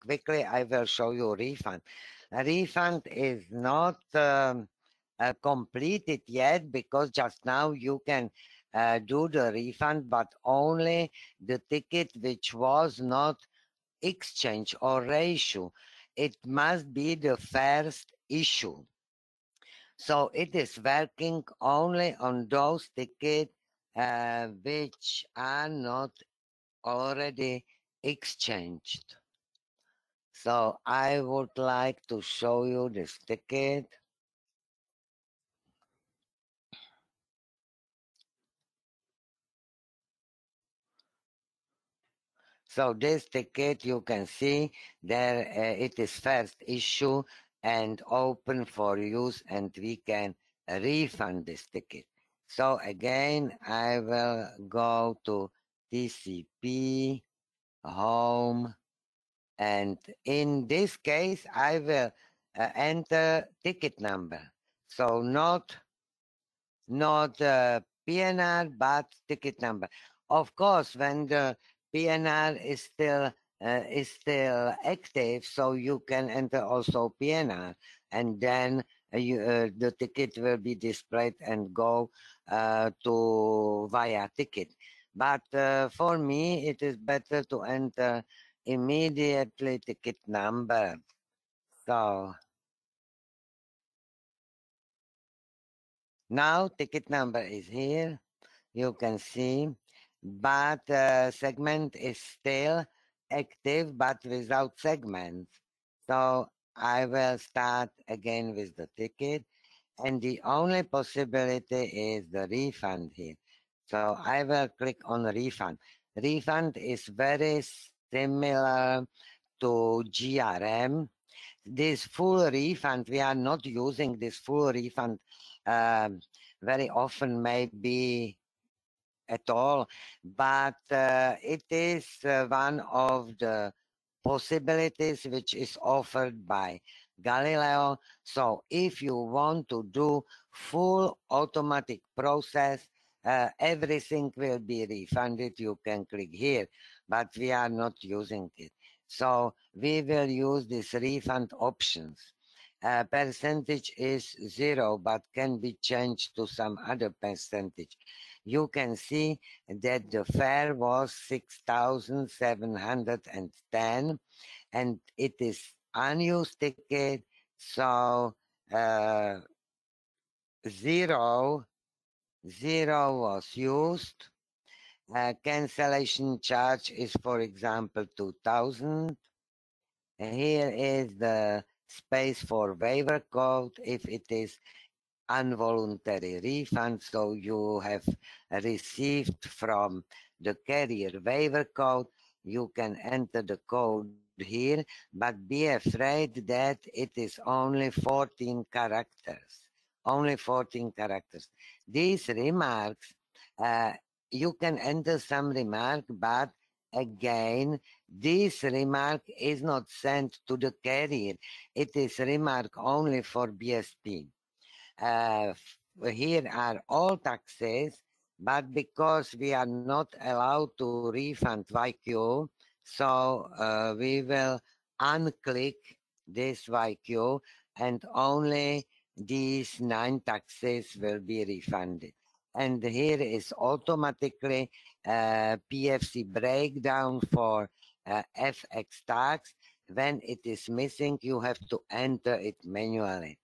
quickly I will show you refund. A refund is not um, uh, completed yet because just now you can uh, do the refund, but only the ticket which was not exchange or ratio. It must be the first issue. So it is working only on those tickets uh, which are not already exchanged. So I would like to show you this ticket. So this ticket you can see there uh, it is first issue and open for use and we can refund this ticket. So again I will go to TCP home and in this case I will uh, enter ticket number. So not not uh, PNR but ticket number. Of course when the PNR is still uh, is still active, so you can enter also PNR, and then uh, you, uh, the ticket will be displayed and go uh, to via ticket. But uh, for me, it is better to enter immediately ticket number. So now ticket number is here. You can see but uh, segment is still active but without segments. So I will start again with the ticket and the only possibility is the refund here. So I will click on refund. Refund is very similar to GRM. This full refund, we are not using this full refund um, very often maybe at all, but uh, it is uh, one of the possibilities which is offered by Galileo. So if you want to do full automatic process, uh, everything will be refunded. You can click here, but we are not using it. So we will use these refund options. Uh, percentage is zero, but can be changed to some other percentage you can see that the fare was 6,710 and it is unused ticket. So uh, zero, zero was used. Uh, cancellation charge is, for example, 2000. Here is the space for waiver code if it is involuntary refund. So you have received from the carrier waiver code. You can enter the code here, but be afraid that it is only 14 characters. Only 14 characters. These remarks, uh, you can enter some remark, but again, this remark is not sent to the carrier. It is remark only for BSP uh, here are all taxes, but because we are not allowed to refund YQ, so uh, we will unclick this YQ and only these nine taxes will be refunded. And here is automatically uh, PFC breakdown for uh, FX tax. When it is missing, you have to enter it manually.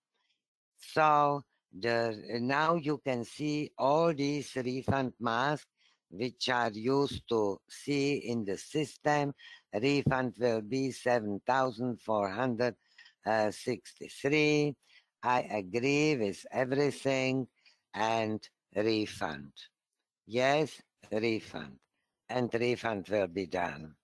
So the now you can see all these refund masks which are used to see in the system. Refund will be 7,463. I agree with everything and refund. Yes, refund. And refund will be done.